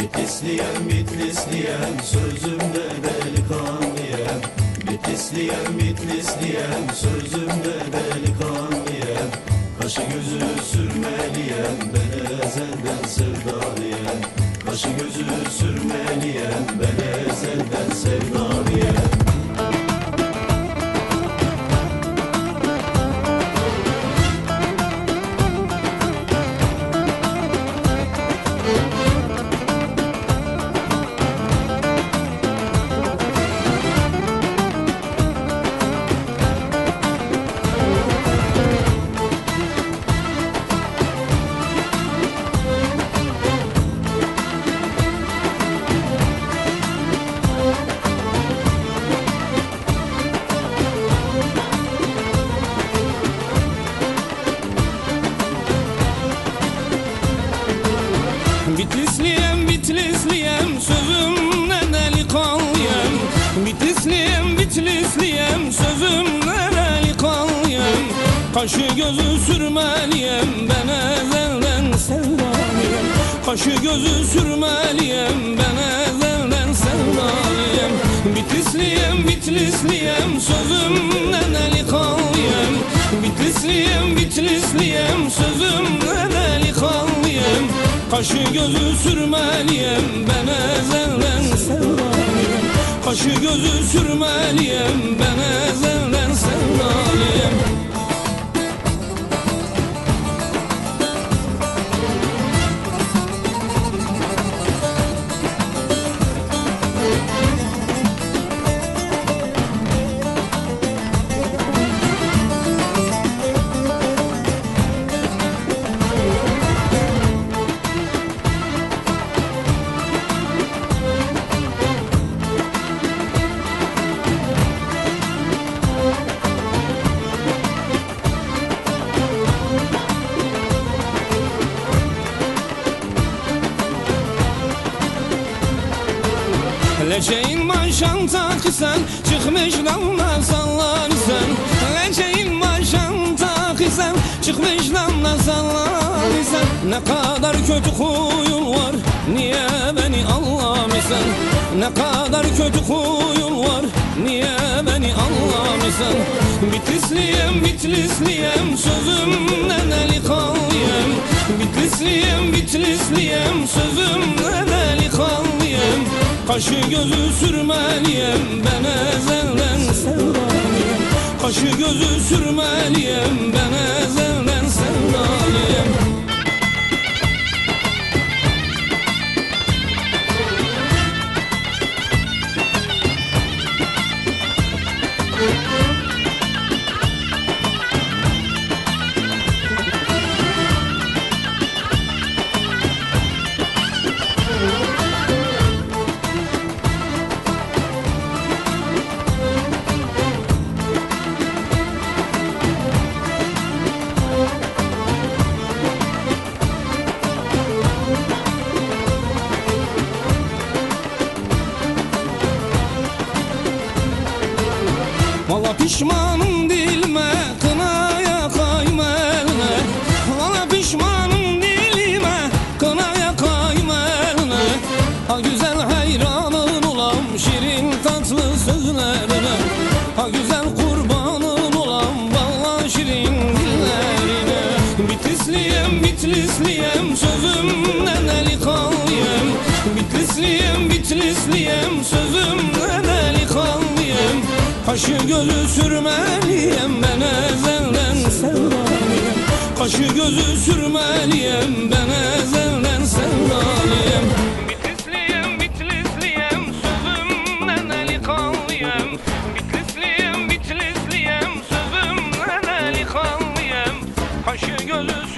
Bitlisliyem bitlisliyem sözümde delikanlıyem Bitlisliyem bitlisliyem sözümde delikanlıyem Kaşı gözü sürmeliyem ben ezelden sevdalıyem Kaşı gözü sürmeliyem ben ezelden sevdalıyem Bitlisliyem bitlisliyem sözümle delikanlıyem Bitlisliyem bitlisliyem sözümle delikanlıyem Kaşı gözü sürmeliyem ben ezelden sevdalıyım. Kaşı gözü sürmeliyem ben ezelden sevdalıyım. Bitlisliyem bitlisliyem sözümle Kaşı gözü sürmeliyem ben ezelden sevdalıyım. Kaşı gözü sürmeliyem ben ezelden sevdalıyım Leçeğin başan takısan Çıkmış damla sallanırsan Leçeğin başan takısan Çıkmış damla sallanırsan Ne kadar kötü huyun var Niye beni anlamıyorsun? Ne kadar kötü huyun var Niye beni anlamıyorsun? Bitlisliyem bitlisliyem Sözümle delikanlıyım. Bitlisliyem bitlisliyem Sözümle delikanlıyım Kaşı gözü sürmeliyem ben ezelden sevdalıyım. Kaşı gözü sürmeliyem ben ezelden sevdalıyım Valla pişmanım dilime kınaya kayma eline Valla pişmanım dilime kınaya kayma eline Ha güzel hayranın olam şirin tatlı sözlerine. Ha güzel kurbanın olam valla şirin dillerine. Bitlisliyem bitlisliyem sözümle delikanlıyım Bitlisliyem bitlisliyem sözümle delikanlıyım Kaşı gözü sürmeliyem ben ezelden sevdalıyım Kaşı gözü sürmeliyem ben ezelden sevdalıyım Bitlisliyem bitlisliyem sözümle delikanlıyım Kaşı gözü sürmeliyem ben ezelden sevdalıyım Kaşı gözü